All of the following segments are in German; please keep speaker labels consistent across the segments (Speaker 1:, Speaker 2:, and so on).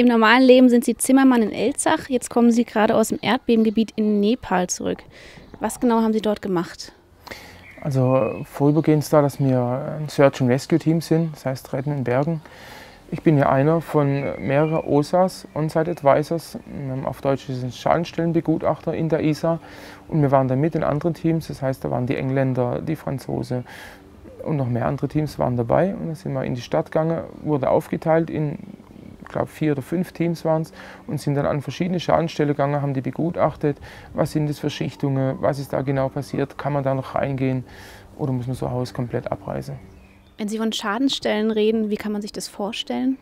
Speaker 1: Im normalen Leben sind Sie Zimmermann in Elzach. Jetzt kommen Sie gerade aus dem Erdbebengebiet in Nepal zurück. Was genau haben Sie dort gemacht?
Speaker 2: Also vorübergehend da, dass wir ein Search and Rescue Team sind, das heißt Retten in Bergen. Ich bin ja einer von mehreren OSAs, On-Site Advisors, auf Deutsch sind Schadenstellenbegutachter in der ISA. Und wir waren da mit in anderen Teams, das heißt, da waren die Engländer, die Franzosen und noch mehr andere Teams waren dabei. Und dann sind wir in die Stadt gegangen, wurde aufgeteilt in glaube vier oder fünf Teams waren es, und sind dann an verschiedene Schadenstellen gegangen, haben die begutachtet, was sind das für Schichtungen, was ist da genau passiert, kann man da noch reingehen oder muss man so ein Haus komplett abreißen.
Speaker 1: Wenn Sie von Schadensstellen reden, wie kann man sich das vorstellen?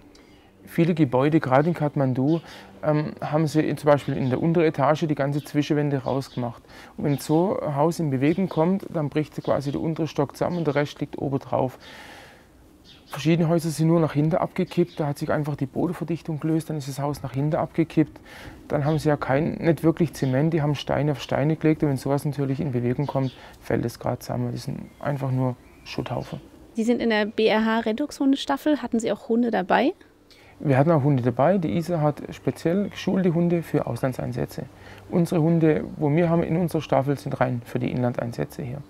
Speaker 2: Viele Gebäude, gerade in Kathmandu, ähm, haben sie zum Beispiel in der unteren Etage die ganze Zwischenwände rausgemacht. Und wenn so ein Haus in Bewegung kommt, dann bricht quasi der untere Stock zusammen und der Rest liegt oben drauf. Verschiedene Häuser sind nur nach hinten abgekippt, da hat sich einfach die Bodenverdichtung gelöst, dann ist das Haus nach hinten abgekippt. Dann haben sie ja kein, nicht wirklich Zement, die haben Steine auf Steine gelegt und wenn sowas natürlich in Bewegung kommt, fällt es gerade zusammen. Die sind einfach nur Schutthaufen.
Speaker 1: Sie sind in der BRH Rettungshundestaffel, hatten Sie auch Hunde dabei?
Speaker 2: Wir hatten auch Hunde dabei. Die ISA hat speziell geschulte Hunde für Auslandseinsätze. Unsere Hunde, wo wir haben in unserer Staffel, sind rein für die Inlandeinsätze hier.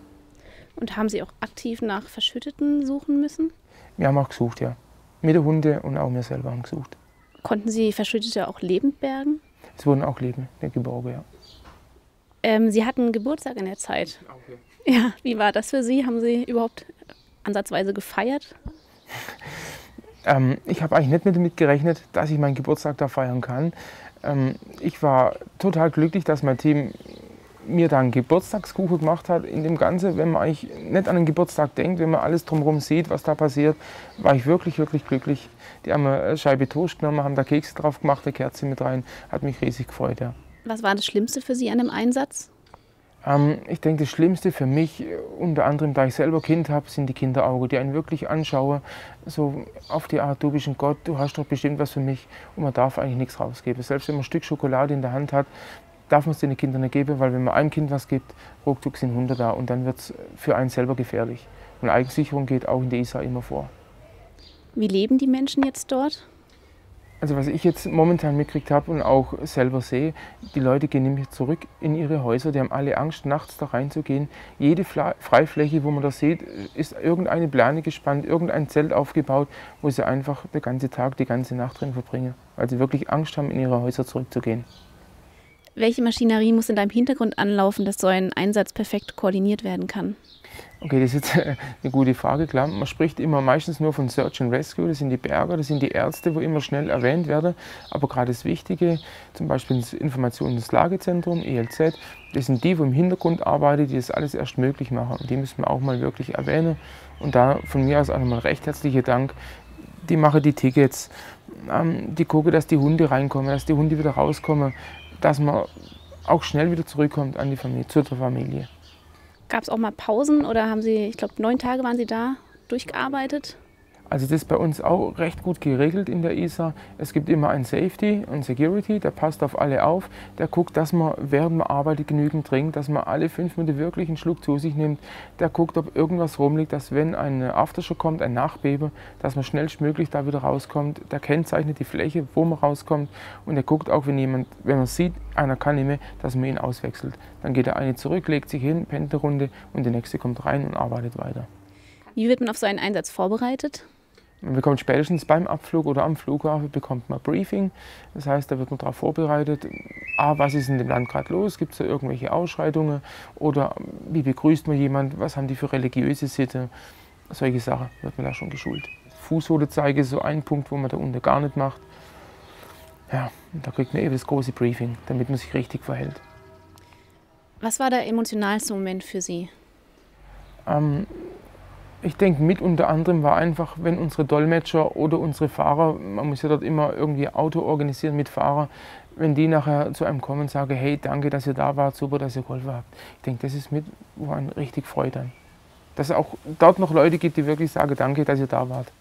Speaker 1: Und haben Sie auch aktiv nach Verschütteten suchen müssen?
Speaker 2: Wir haben auch gesucht, ja. Mit den Hunden und auch wir selber haben gesucht.
Speaker 1: Konnten Sie Verschüttete auch lebend bergen?
Speaker 2: Es wurden auch Leben geborgen, ja.
Speaker 1: Ähm, Sie hatten Geburtstag in der Zeit. Okay. Ja, wie war das für Sie? Haben Sie überhaupt ansatzweise gefeiert?
Speaker 2: ähm, ich habe eigentlich nicht damit gerechnet, dass ich meinen Geburtstag da feiern kann. Ähm, ich war total glücklich, dass mein Team mir dann Geburtstagskuchen gemacht hat. In dem Ganzen, wenn man eigentlich nicht an den Geburtstag denkt, wenn man alles drumherum sieht, was da passiert, war ich wirklich, wirklich glücklich. Die haben eine Scheibe Toast genommen, haben da Kekse drauf gemacht, eine Kerze mit rein. Hat mich riesig gefreut, ja.
Speaker 1: Was war das Schlimmste für Sie an dem Einsatz?
Speaker 2: Ähm, ich denke, das Schlimmste für mich, unter anderem, da ich selber Kind habe, sind die Kinderaugen, die einen wirklich anschauen, so auf die Art, du bist ein Gott, du hast doch bestimmt was für mich und man darf eigentlich nichts rausgeben. Selbst wenn man ein Stück Schokolade in der Hand hat, darf man es den Kindern nicht geben, weil wenn man einem Kind was gibt, ruckzuck sind Hunde da und dann wird es für einen selber gefährlich. Und Eigensicherung geht auch in der ISA immer vor.
Speaker 1: Wie leben die Menschen jetzt dort?
Speaker 2: Also was ich jetzt momentan mitgekriegt habe und auch selber sehe, die Leute gehen nämlich zurück in ihre Häuser, die haben alle Angst, nachts da reinzugehen. Jede Freifläche, wo man das sieht, ist irgendeine Plane gespannt, irgendein Zelt aufgebaut, wo sie einfach den ganzen Tag, die ganze Nacht drin verbringen, weil sie wirklich Angst haben, in ihre Häuser zurückzugehen.
Speaker 1: Welche Maschinerie muss in deinem Hintergrund anlaufen, dass so ein Einsatz perfekt koordiniert werden kann?
Speaker 2: Okay, das ist jetzt eine gute Frage. Klar, man spricht immer meistens nur von Search and Rescue. Das sind die Berger, das sind die Ärzte, wo immer schnell erwähnt werden. Aber gerade das Wichtige, zum Beispiel das Informationslagezentrum, ELZ, das sind die, wo im Hintergrund arbeiten, die das alles erst möglich machen. Und die müssen wir auch mal wirklich erwähnen. Und da von mir aus auch nochmal recht herzlichen Dank. Die machen die Tickets, ähm, die gucken, dass die Hunde reinkommen, dass die Hunde wieder rauskommen dass man auch schnell wieder zurückkommt an die Familie, zur Familie.
Speaker 1: Gab es auch mal Pausen oder haben Sie, ich glaube, neun Tage waren Sie da durchgearbeitet?
Speaker 2: Also das ist bei uns auch recht gut geregelt in der ISA. Es gibt immer ein Safety und Security, der passt auf alle auf. Der guckt, dass man während man arbeitet genügend trinkt, dass man alle fünf Minuten wirklich einen Schluck zu sich nimmt. Der guckt, ob irgendwas rumliegt, dass wenn ein Aftershock kommt, ein Nachbeben, dass man schnellstmöglich da wieder rauskommt. Der kennzeichnet die Fläche, wo man rauskommt und der guckt auch, wenn jemand, wenn man sieht, einer kann nicht mehr, dass man ihn auswechselt. Dann geht der eine zurück, legt sich hin, pennt eine Runde und der nächste kommt rein und arbeitet weiter.
Speaker 1: Wie wird man auf so einen Einsatz vorbereitet?
Speaker 2: Man bekommt spätestens beim Abflug oder am Flughafen bekommt man Briefing. Das heißt, da wird man darauf vorbereitet, A, was ist in dem Land gerade los, gibt es da irgendwelche Ausschreitungen oder wie begrüßt man jemand, was haben die für religiöse Sitte, solche Sachen wird man da schon geschult. Fußsohlezeige ist so ein Punkt, wo man da unten gar nicht macht. Ja, da kriegt man eben das große Briefing, damit man sich richtig verhält.
Speaker 1: Was war der emotionalste Moment für Sie?
Speaker 2: Ähm, ich denke, mit unter anderem war einfach, wenn unsere Dolmetscher oder unsere Fahrer, man muss ja dort immer irgendwie Auto organisieren mit Fahrer, wenn die nachher zu einem kommen und sagen, hey, danke, dass ihr da wart, super, dass ihr geholfen habt. Ich denke, das ist mit, wo einen richtig freut dann. Dass es auch dort noch Leute gibt, die wirklich sagen, danke, dass ihr da wart.